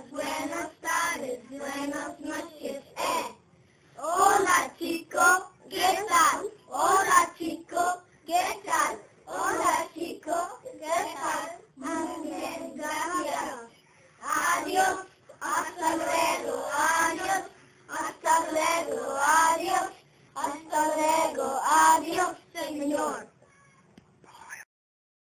días, buenas tardes, buenas noches. Eh. Hola chico, ¿qué tal? Hola chico, ¿qué tal? Hola chico, ¿qué tal? Muy bien, gracias. Adiós, hasta luego, adiós, hasta luego, adiós, hasta luego, adiós, señor.